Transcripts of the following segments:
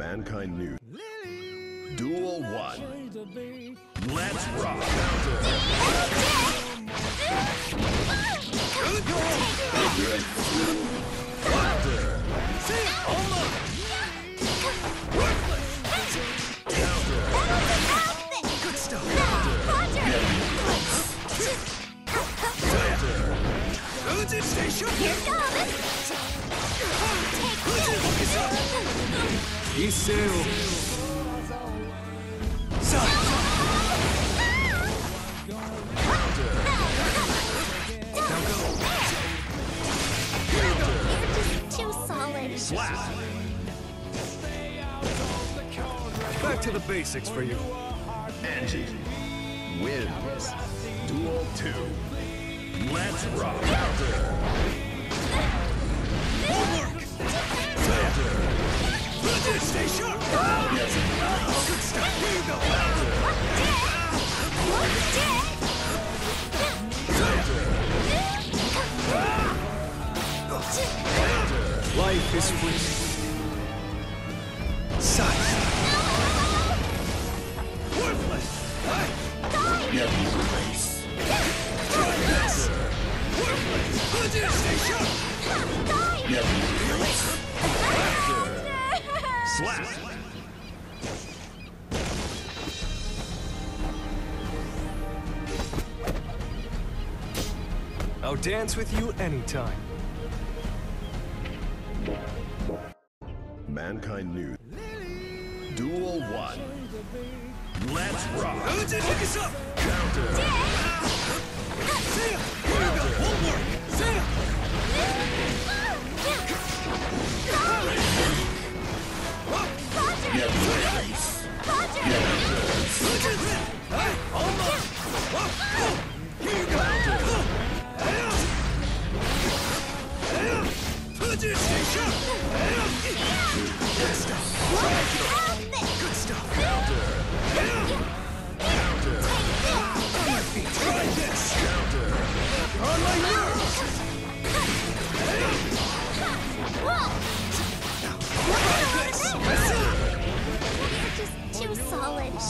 Mankind News. Duel 1. Let's rock. Good Urgent station. Iseo. Too solid. Slap. Back to the basics for you. Anji wins. Duel 2. Let's rock. Homework. Urgent station. Good stuff. Here you go. Life is fleeting. Slap. I'll dance with you anytime. Mankind News. Duel 1. Let's rock. Urgent hook us up. Counter.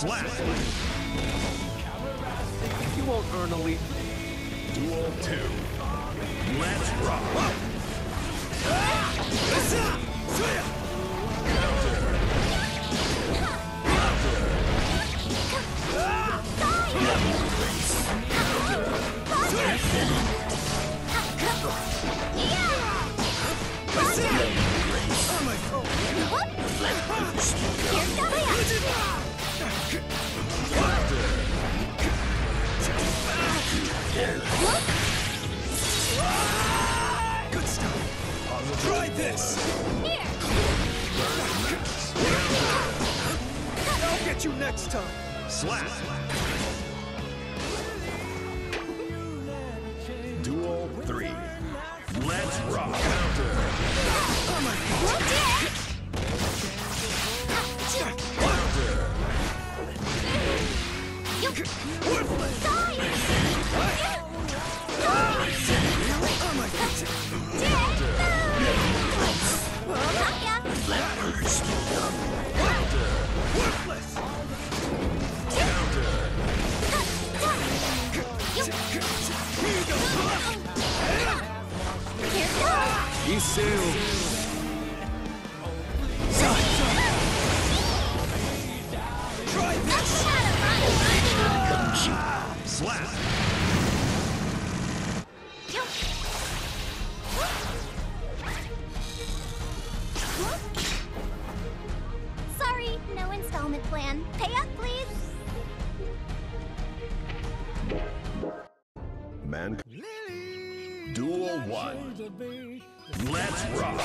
Slap. You won't earn a lead. Duel 2. Let's rock. What's up? Swia. What's stuff. Try this. I'll get you next time. Slap. Duel 3. Let's rock. Counter. Oh my Worthless. Oh up, please. Man. Duel 1. Let's rock.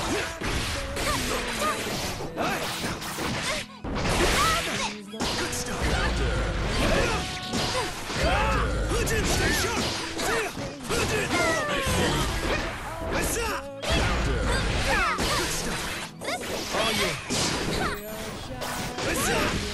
Good stuff. Urgent station. See What's up? Good stuff. All yours. What's up?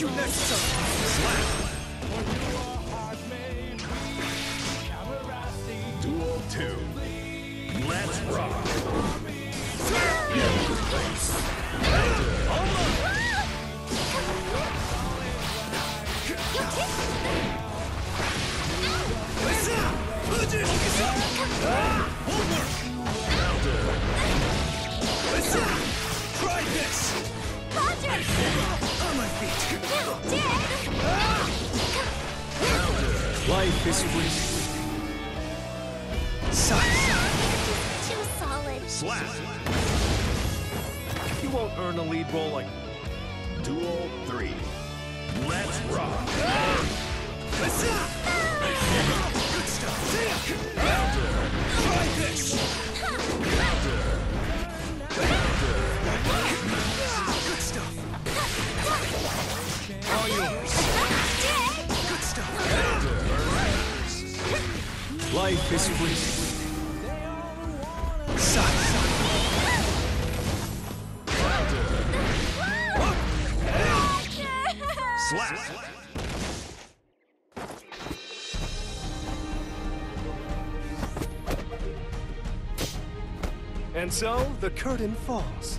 You next time! Slap. Duel 2. Let's rock. Try this! Roger! On my feet! Dead! Life is free. Sight! Too solid. Slap. You won't earn a lead role like Duel 3. Let's rock. Good stuff! Try Life is free. And so the curtain falls.